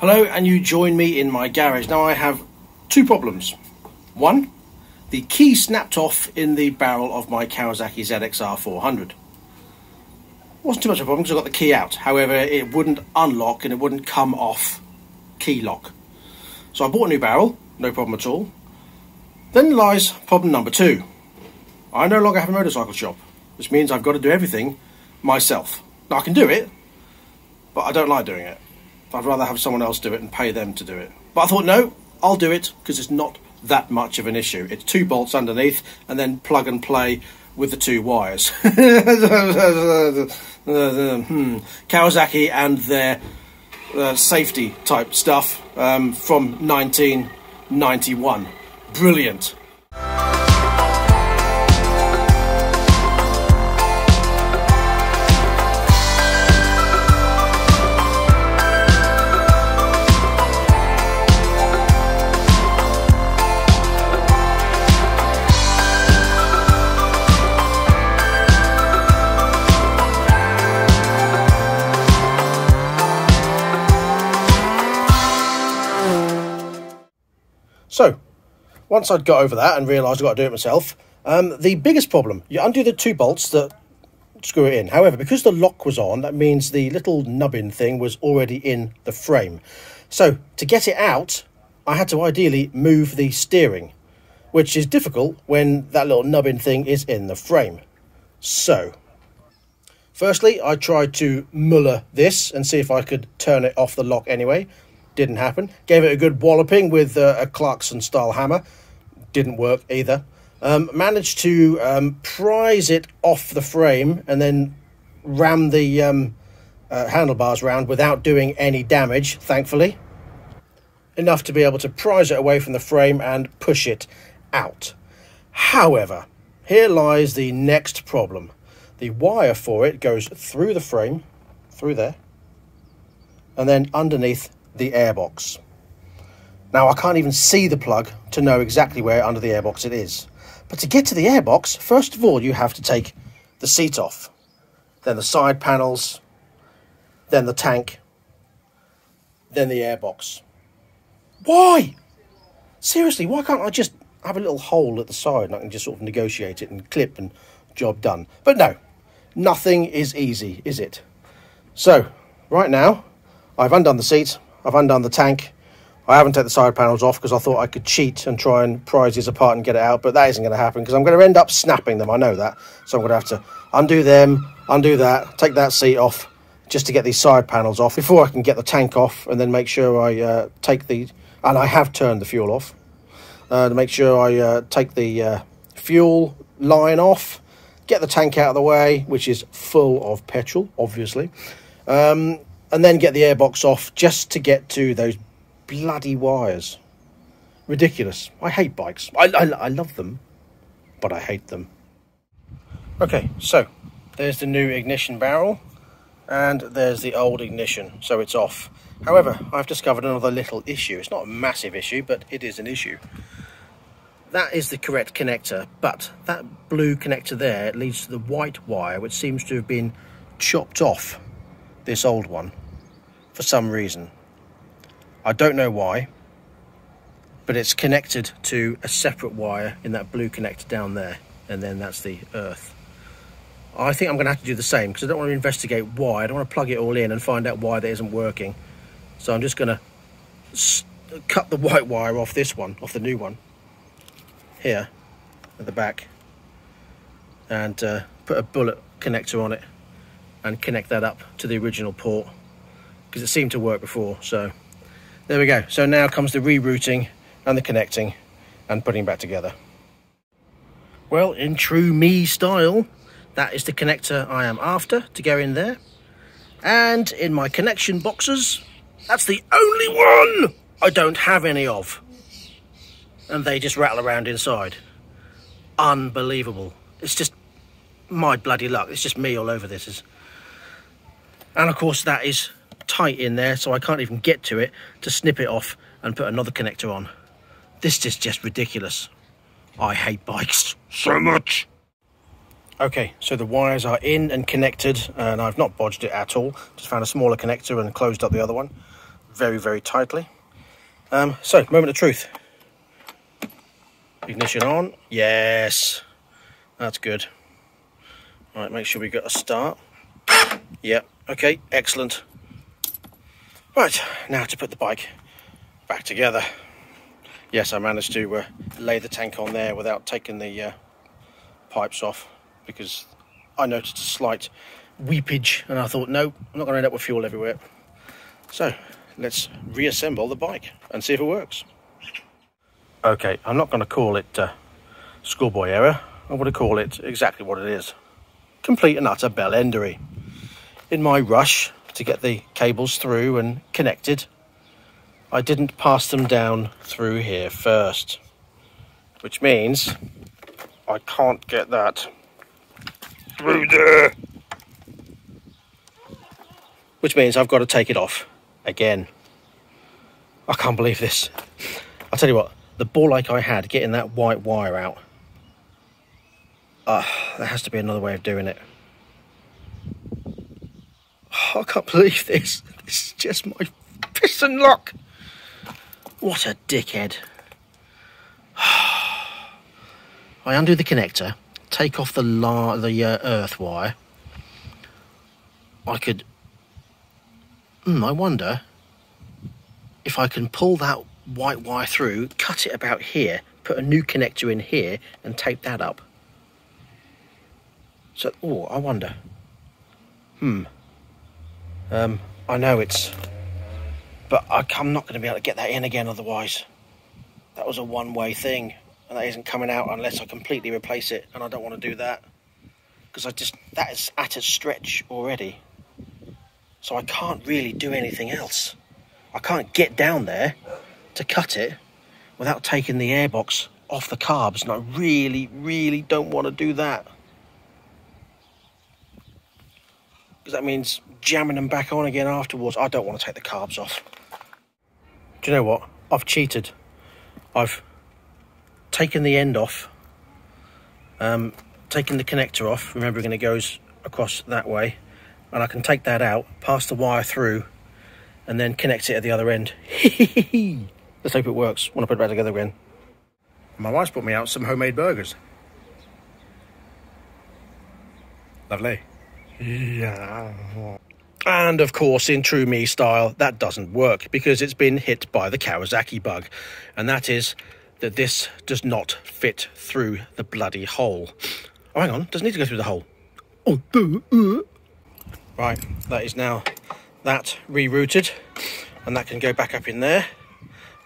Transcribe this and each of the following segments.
Hello, and you join me in my garage. Now I have two problems. One, the key snapped off in the barrel of my Kawasaki ZXR 400. Wasn't too much of a problem because I got the key out. However, it wouldn't unlock and it wouldn't come off key lock. So I bought a new barrel, no problem at all. Then lies problem number two. I no longer have a motorcycle shop, which means I've got to do everything myself. Now I can do it, but I don't like doing it. I'd rather have someone else do it and pay them to do it. But I thought, no, I'll do it because it's not that much of an issue. It's two bolts underneath and then plug and play with the two wires. hmm. Kawasaki and their uh, safety type stuff um, from 1991. Brilliant. So, once I'd got over that and realised I've got to do it myself, um, the biggest problem, you undo the two bolts that screw it in. However, because the lock was on, that means the little nubbin thing was already in the frame. So, to get it out, I had to ideally move the steering, which is difficult when that little nubbin thing is in the frame. So, firstly, I tried to muller this and see if I could turn it off the lock anyway. Didn't happen. Gave it a good walloping with uh, a Clarkson style hammer. Didn't work either. Um, managed to um, prise it off the frame and then ram the um, uh, handlebars round without doing any damage, thankfully. Enough to be able to prise it away from the frame and push it out. However, here lies the next problem. The wire for it goes through the frame, through there, and then underneath the airbox. Now I can't even see the plug to know exactly where under the airbox it is. But to get to the airbox, first of all you have to take the seat off, then the side panels, then the tank, then the airbox. Why? Seriously, why can't I just have a little hole at the side and I can just sort of negotiate it and clip and job done? But no, nothing is easy, is it? So, right now, I've undone the seat, I've undone the tank. I haven't taken the side panels off because I thought I could cheat and try and prise these apart and get it out, but that isn't going to happen because I'm going to end up snapping them. I know that. So I'm going to have to undo them, undo that, take that seat off just to get these side panels off before I can get the tank off and then make sure I uh, take the, and I have turned the fuel off, uh, to make sure I uh, take the uh, fuel line off, get the tank out of the way, which is full of petrol, obviously. Um, and then get the airbox off just to get to those bloody wires. Ridiculous. I hate bikes. I, I, I love them, but I hate them. Okay, so there's the new ignition barrel and there's the old ignition, so it's off. However, I've discovered another little issue. It's not a massive issue, but it is an issue. That is the correct connector, but that blue connector there leads to the white wire, which seems to have been chopped off this old one for some reason. I don't know why, but it's connected to a separate wire in that blue connector down there, and then that's the earth. I think I'm going to have to do the same because I don't want to investigate why. I don't want to plug it all in and find out why that isn't working. So I'm just going to cut the white wire off this one, off the new one, here at the back, and uh, put a bullet connector on it and connect that up to the original port because it seemed to work before so. There we go. So now comes the rerouting and the connecting and putting back together. Well in true me style that is the connector I am after to go in there. And in my connection boxes that's the only one I don't have any of. And they just rattle around inside. Unbelievable. It's just my bloody luck. It's just me all over this and of course that is tight in there so I can't even get to it to snip it off and put another connector on. This is just ridiculous. I hate bikes so much. Okay, so the wires are in and connected and I've not bodged it at all. Just found a smaller connector and closed up the other one. very, very tightly. Um, so, moment of truth. Ignition on. Yes. That's good. All right, make sure we get a start. Yep, okay, excellent. Right, now to put the bike back together. Yes, I managed to uh, lay the tank on there without taking the uh, pipes off because I noticed a slight weepage and I thought, no, I'm not going to end up with fuel everywhere. So let's reassemble the bike and see if it works. Okay, I'm not going to call it uh, schoolboy error. I'm going to call it exactly what it is. Complete and utter bell endery. In my rush to get the cables through and connected, I didn't pass them down through here first. Which means I can't get that through there. Which means I've got to take it off again. I can't believe this. I'll tell you what, the ball like I had getting that white wire out. Uh, there has to be another way of doing it. I can't believe this. This is just my piston lock. What a dickhead. I undo the connector, take off the the uh, earth wire. I could. Hmm, I wonder if I can pull that white wire through, cut it about here, put a new connector in here, and tape that up. So, oh, I wonder. Hmm. Um, I know it's, but I, I'm not going to be able to get that in again otherwise. That was a one-way thing, and that isn't coming out unless I completely replace it, and I don't want to do that because I just that is at a stretch already. So I can't really do anything else. I can't get down there to cut it without taking the airbox off the carbs, and I really, really don't want to do that. Because that means jamming them back on again afterwards. I don't want to take the carbs off. Do you know what? I've cheated. I've taken the end off, um, taken the connector off, remembering it goes across that way, and I can take that out, pass the wire through, and then connect it at the other end. Let's hope it works when I put it back together again. My wife's brought me out some homemade burgers. Lovely. Yeah. And of course, in true me style, that doesn't work because it's been hit by the Kawasaki bug. And that is that this does not fit through the bloody hole. Oh, hang on, doesn't need to go through the hole. Oh, uh. Right, that is now that rerouted and that can go back up in there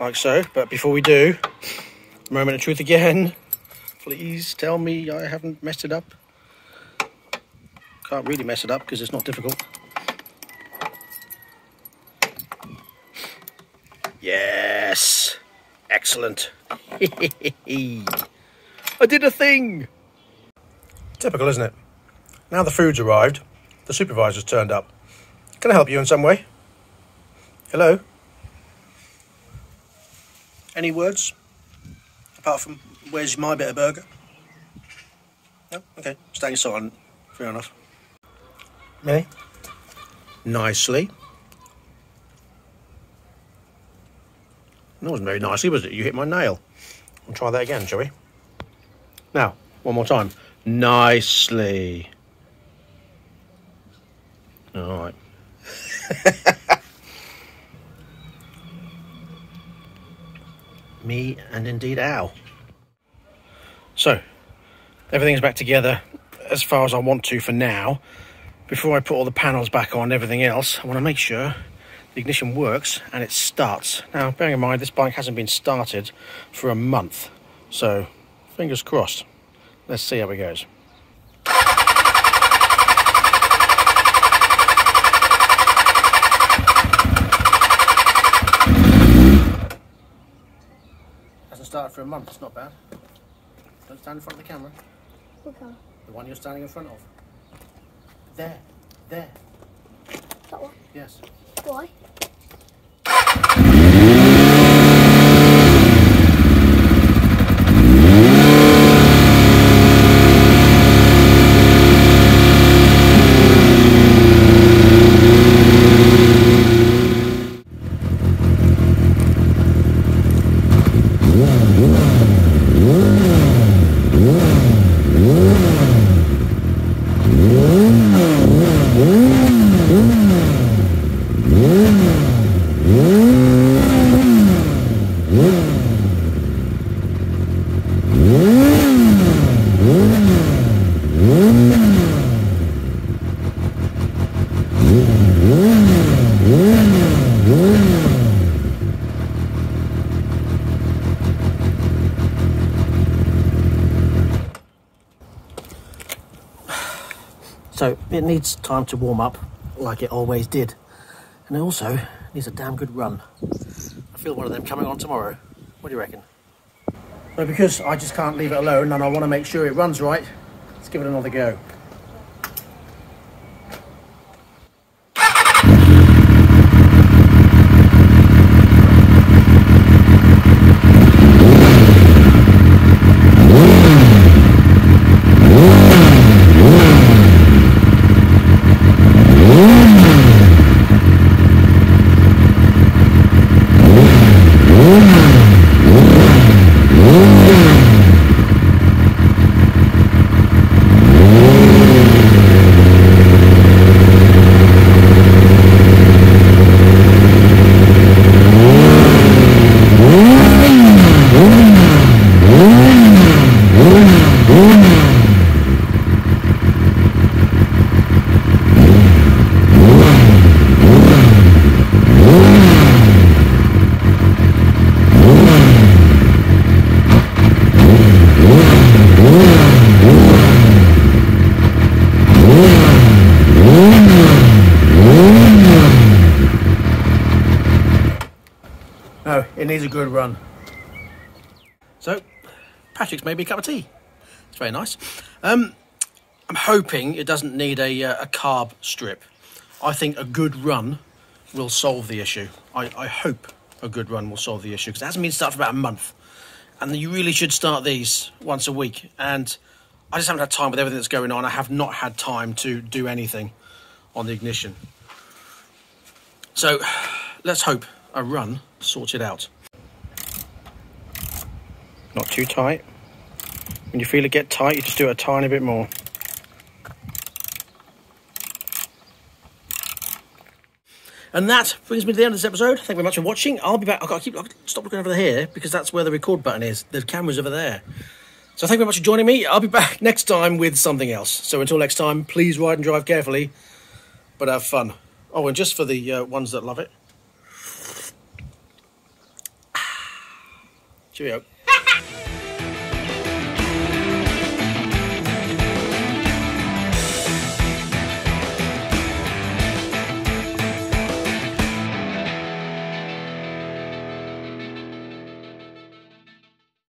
like so but before we do moment of truth again please tell me I haven't messed it up can't really mess it up because it's not difficult yes excellent I did a thing typical isn't it now the food's arrived the supervisor's turned up can I help you in some way? Hello? Any words? Apart from, where's my bit of burger? No? Okay. Staying silent. Fair enough. Me? Nicely. That wasn't very nicely, was it? You hit my nail. We'll try that again, shall we? Now, one more time. Nicely. All right. Me and indeed Al. So, everything's back together as far as I want to for now. Before I put all the panels back on everything else, I want to make sure the ignition works and it starts. Now, bearing in mind this bike hasn't been started for a month, so fingers crossed. Let's see how it goes. Hasn't started for a month, it's not bad. Don't stand in front of the camera. Okay. The one you're standing in front of. There. There. That one? Yes. Why? So it needs time to warm up, like it always did. And it also needs a damn good run. I feel one of them coming on tomorrow. What do you reckon? So because I just can't leave it alone and I want to make sure it runs right, let's give it another go. Needs a good run. So, Patrick's made me a cup of tea. It's very nice. Um, I'm hoping it doesn't need a, uh, a carb strip. I think a good run will solve the issue. I, I hope a good run will solve the issue because it hasn't been started for about a month. And you really should start these once a week. And I just haven't had time with everything that's going on. I have not had time to do anything on the ignition. So let's hope a run sorts it out. Not too tight. When you feel it get tight, you just do it a tiny bit more. And that brings me to the end of this episode. Thank you very much for watching. I'll be back. I've got to keep I've got to stop looking over here because that's where the record button is. The camera's over there. So thank you very much for joining me. I'll be back next time with something else. So until next time, please ride and drive carefully, but have fun. Oh, and just for the uh, ones that love it. Cheerio.